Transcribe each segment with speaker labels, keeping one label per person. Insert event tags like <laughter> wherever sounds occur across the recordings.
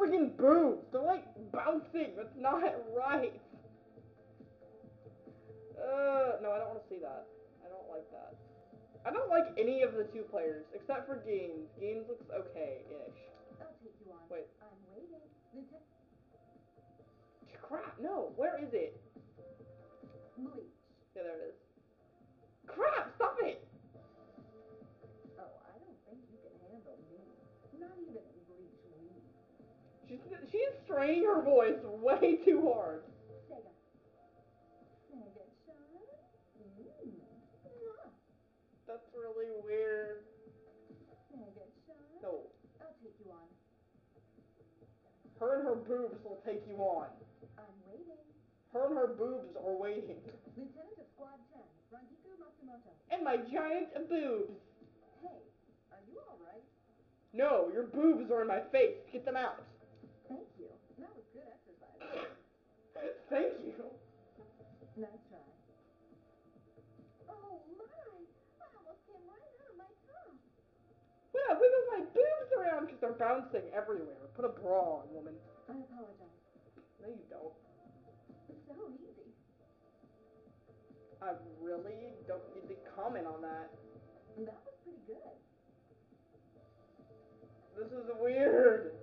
Speaker 1: freaking boobs. They're like bouncing. That's not right. Uh, no, I don't want to see that. I don't like that. I don't like any of the two players except for Gaines. Gaines looks okay-ish.
Speaker 2: I'll take you on.
Speaker 1: Wait.
Speaker 2: I'm waiting.
Speaker 1: Crap. No. Where is it? She's she's straining her voice way too hard.
Speaker 2: Sega. Sega Chan? Mwah.
Speaker 1: That's really weird. No.
Speaker 2: I'll take you on.
Speaker 1: Her and her boobs will take you on.
Speaker 2: I'm waiting.
Speaker 1: Her and her boobs are waiting.
Speaker 2: Lieutenant of Squad 10, Rangiku Matsumoto.
Speaker 1: And my giant boobs.
Speaker 2: Hey, are you alright?
Speaker 1: No, your boobs are in my face. Get them out.
Speaker 2: Thank you. That was good exercise.
Speaker 1: Thank you.
Speaker 2: Nice try. Oh my! I almost came right out of my top.
Speaker 1: Yeah, wiggle my boobs around because they're bouncing everywhere. Put a bra on, woman.
Speaker 2: I apologize.
Speaker 1: No, you don't.
Speaker 2: It's So easy.
Speaker 1: I really don't need to comment on that.
Speaker 2: That was pretty good.
Speaker 1: This is weird.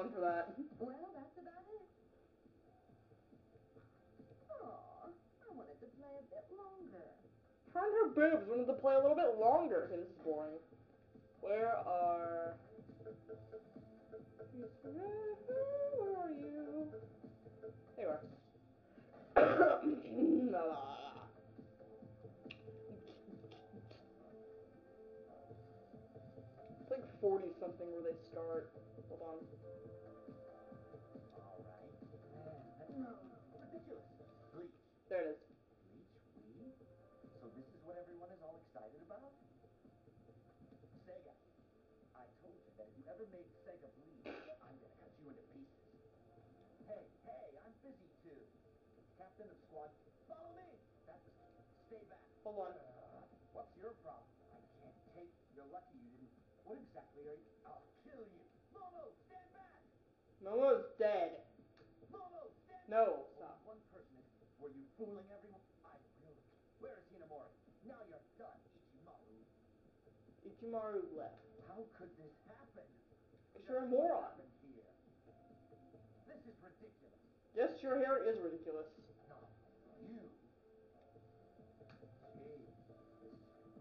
Speaker 1: One for that. <laughs>
Speaker 2: Well, that's about it. Aw, I wanted to play a bit longer.
Speaker 1: Her her boobs wanted to play a little bit longer. Okay, this is boring. Where are... Where are you? There you are. <coughs> It's like 40 something where they start. Hold on.
Speaker 3: Ridiculous. Bleach.
Speaker 1: There it is.
Speaker 3: Bleach weed? So this is what everyone is all excited about? Sega. I told you that if you ever made Sega bleed, I'm gonna cut you into pieces. Hey, hey, I'm busy too. Captain of squad, follow me. That's stay back.
Speaker 1: Hold on.
Speaker 3: Uh, what's your problem? I can't take. You're lucky you didn't. What exactly are you? I'll kill you. Momo, stand back.
Speaker 1: Momo's dead. No, stop.
Speaker 3: one person. Were you fooling everyone? I will. Where is Hinamori? Now you're done, Ichimaru.
Speaker 1: Ichimaru left.
Speaker 3: How could this happen?
Speaker 1: Because you're a moron.
Speaker 3: Here. This is ridiculous.
Speaker 1: Yes, your hair is ridiculous.
Speaker 3: No, you. Jeez,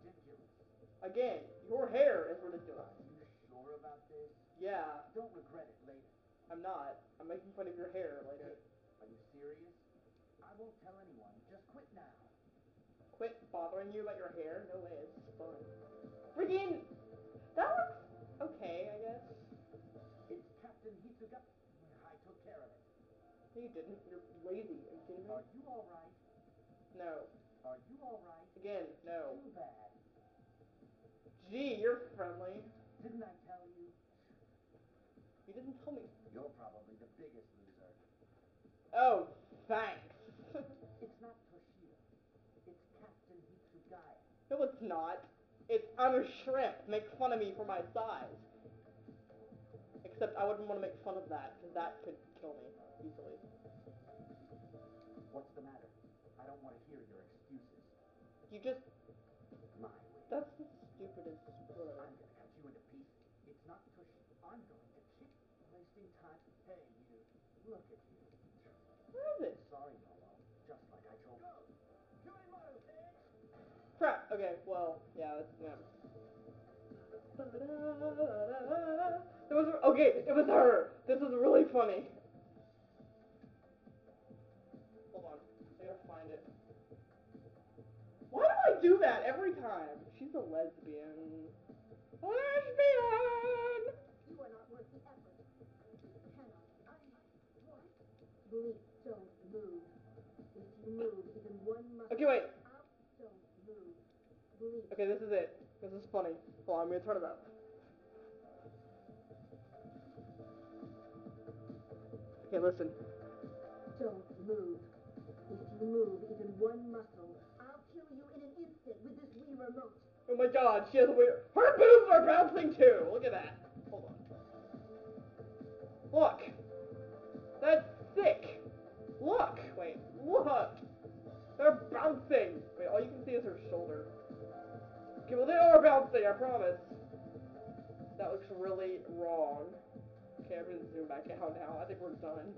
Speaker 3: this is ridiculous.
Speaker 1: Again, your hair is ridiculous.
Speaker 3: Are you sure about this?
Speaker 1: Yeah.
Speaker 3: Don't regret it later.
Speaker 1: I'm not. I'm making fun of your hair later.
Speaker 3: Are you serious? I won't tell anyone. Just quit now.
Speaker 1: Quit bothering you about your hair. No way, it's fun. Freaking, that looks okay, I guess.
Speaker 3: It's Captain Hitsugaya. I took care of it.
Speaker 1: No, you didn't. You're lazy. Are you kidding me?
Speaker 3: Are you all right?
Speaker 1: No.
Speaker 3: Are you all right?
Speaker 1: Again, no.
Speaker 3: Too bad.
Speaker 1: Gee, you're friendly.
Speaker 3: Didn't I tell you?
Speaker 1: You didn't tell me.
Speaker 3: You're probably the biggest loser.
Speaker 1: Oh, thanks.
Speaker 3: It's not Toshiro. It's Captain Hitsugaya.
Speaker 1: No, it's not. It's I'm a shrimp. Make fun of me for my size. Except I wouldn't want to make fun of that, because that could kill me easily.
Speaker 3: What's the matter? I don't want to hear your excuses.
Speaker 1: You just,
Speaker 3: My way.
Speaker 1: that's the stupidest word.
Speaker 3: I'm gonna cut you into pieces. It's not Toshiro. I'm going to kick. Wasting time. Hey, you. Look at you.
Speaker 1: Okay, well, yeah, that's, yeah. It was, okay, it was her. This is really funny. Hold on, I gotta find it. Why do I do that every time? She's a lesbian. Lesbian!
Speaker 2: Bleach.
Speaker 1: Okay, this is it. This is funny. Hold on, I'm gonna turn it up. Okay, listen.
Speaker 2: Don't move. If you move even one muscle, I'll kill you in an instant with this Wii remote.
Speaker 1: Oh my god, she has a weird. Her boobs are bouncing too! Look at that. Hold on. Look! Okay, well they are bouncing, I promise. That looks really wrong. Okay, I'm gonna zoom back out now. I think we're done.